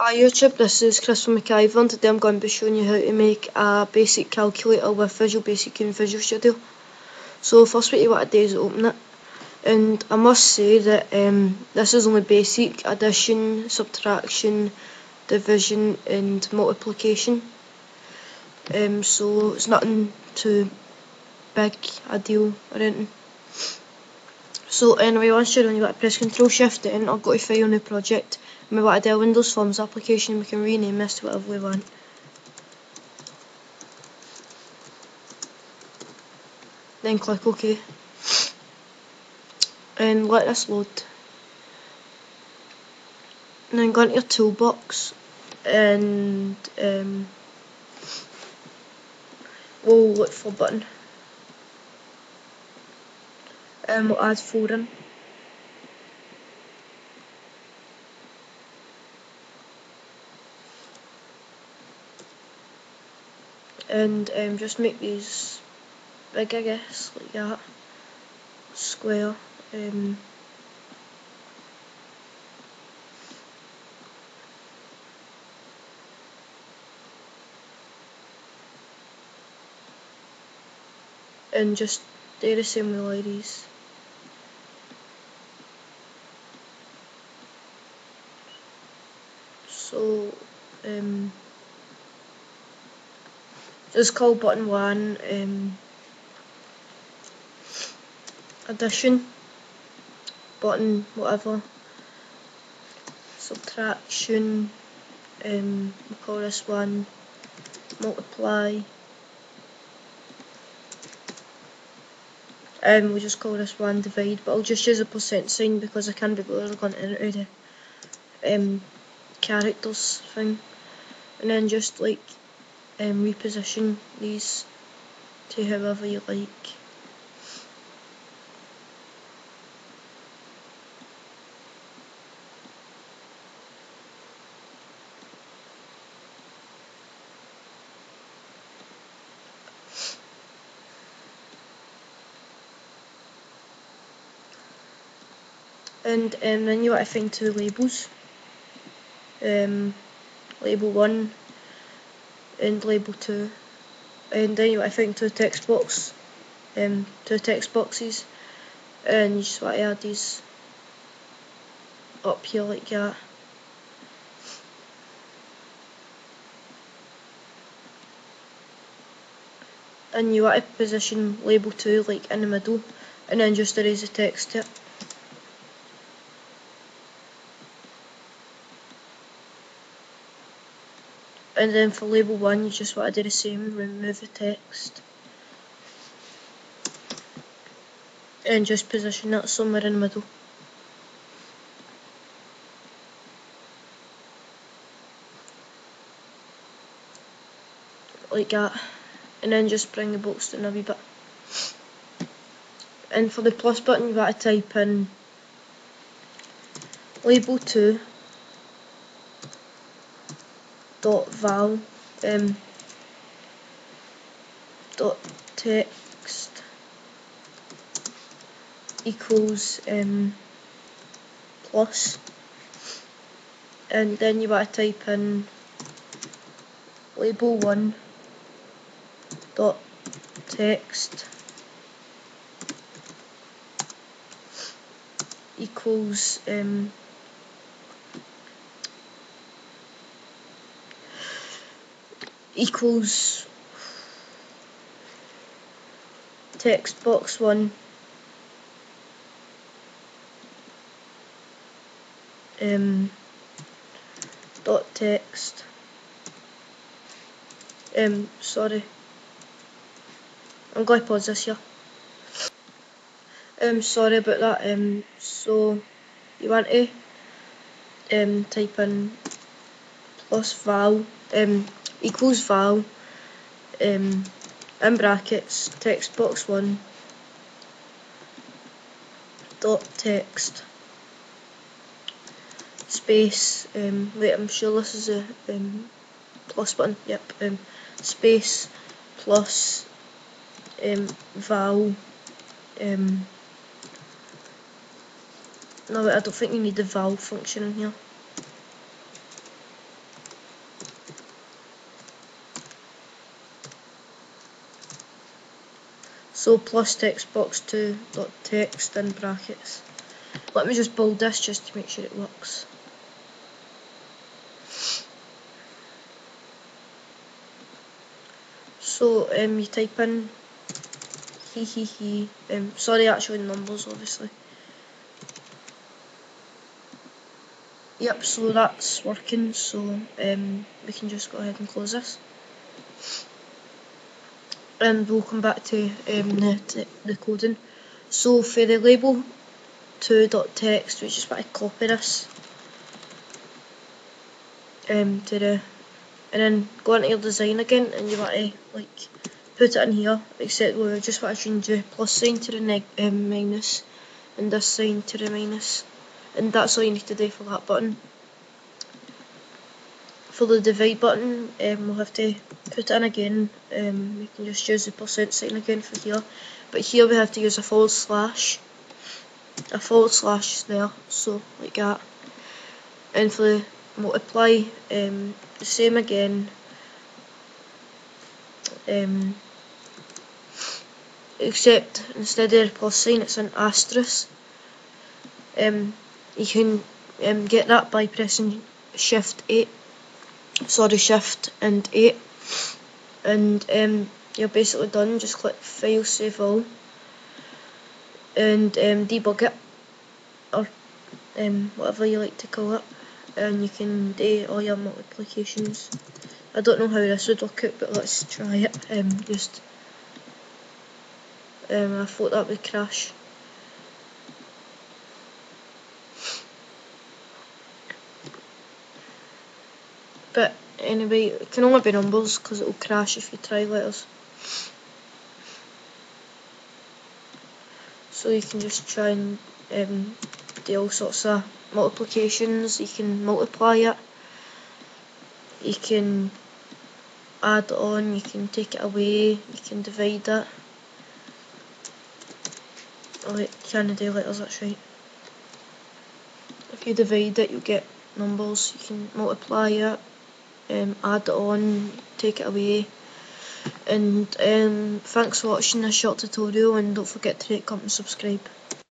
Hi YouTube, this is Chris from McIver and today I'm going to be showing you how to make a basic calculator with Visual Basic and Visual Studio. So first what you want to do is open it and I must say that um, this is only basic addition, subtraction, division and multiplication. Um, so it's nothing too big a deal or anything. So anyway, once you're on, you want to press Control Shift and I'll go to File New Project. And we want to do a Windows Forms application. We can rename this to whatever we want. Then click OK. And let this load. And then go into your toolbox and um, we'll look for button. Um, add foreign. And um, just make these big, I guess, like that. Square. Um, and just do the same with all so um, just call button one um, addition button whatever subtraction um, we'll call this one multiply. And um, we'll just call this one divide but I'll just use a percent sign because I can't be bothered going into the um, characters thing and then just like um, reposition these to however you like. And um, then you want to labels um, label 1 and label 2 and then you want to two text box um, two text boxes. And you just want to add these up here like that. And you want to position label 2 like in the middle and then just erase the text to and then for label 1 you just want to do the same, remove the text and just position that somewhere in the middle. Like that and then just bring the box down a wee bit. And for the plus button you want to type in label 2 dot val um, dot text equals um, plus. And then you want to type in label 1 dot text equals um, equals text box 1 um, dot text. Um, sorry. I'm going to pause this here. Um, sorry about that. Um, so you want to um, type in plus val um, equals val um, in brackets text box 1 dot text space um, wait I'm sure this is a um, plus button yep um, space plus um, val um, no I don't think you need the val function in here So plus text box 2 dot text in brackets. Let me just build this just to make sure it works. So um, you type in he he he. Um, sorry, actually numbers obviously. Yep, so that's working. So um, we can just go ahead and close this, and we'll come back to um, the the coding. So for the label 2.text, we just want to copy this um, to the and then go into your design again and you want to like put it in here except we just want to change the plus sign to the um, minus and this sign to the minus. And that's all you need to do for that button for the divide button um, we'll have to put it in again um, we can just use the percent sign again for here. But here we have to use a forward slash a forward slash there so like that. And for the multiply um, the same again um, except instead of a plus sign it's an asterisk. Um, you can um, get that by pressing shift 8 sorry shift and 8 and um, you're basically done just click file save all and um, debug it or um, whatever you like to call it and you can do all your multiplications. I don't know how this would work out but let's try it. Um, just um, I thought that would crash. But anyway, it can only be numbers because it will crash if you try letters. So you can just try and um, do all sorts of multiplications, you can multiply it, you can add on, you can take it away, you can divide it. Oh wait, can do letters, that's right. If you divide it, you get numbers, you can multiply it, um, add on, take it away. And um, thanks for watching this short tutorial and don't forget to rate, comment and subscribe.